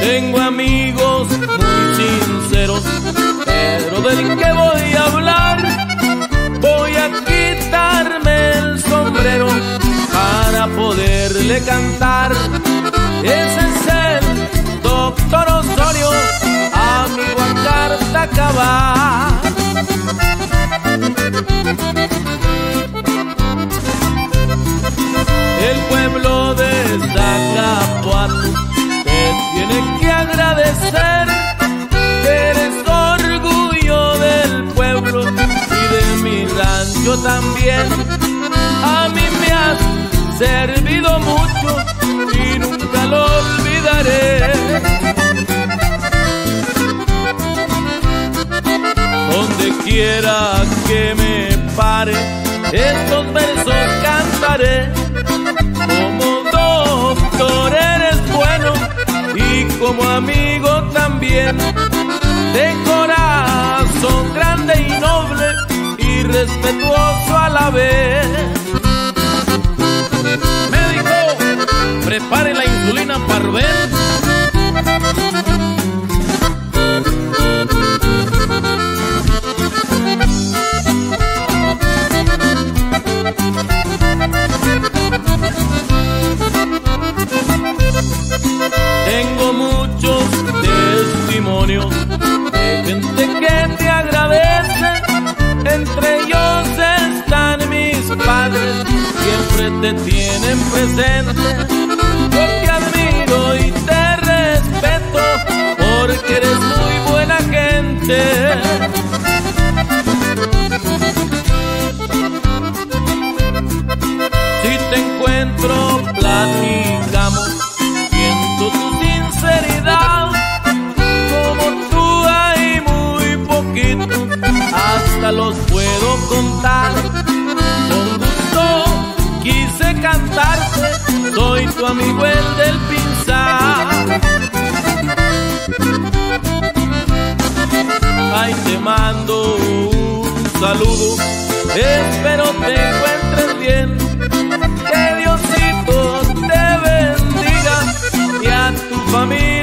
Tengo amigos muy sinceros, pero del que voy a hablar, voy a quitarme el sombrero para poderle cantar. Ese es el doctor Osorio, amigo a carta cabal. El pueblo de también. A mí me has servido mucho y nunca lo olvidaré. Donde quiera que me pare, estos versos cantaré. Como doctor eres bueno y como amigo también. De corazón grande y y respetuoso a la vez. Médico, prepare la insulina para Rubén. Tengo muchos testimonios tienen presente. Te admiro y te respeto porque eres muy buena gente. Si te encuentro, platicamos. Siento tu sinceridad. Como tú hay muy poquito, hasta los puedo contar. de cantarte, soy tu amigo el del pinzar. Ay, te mando un saludo, espero te encuentres bien, que Diosito te bendiga y a tu familia.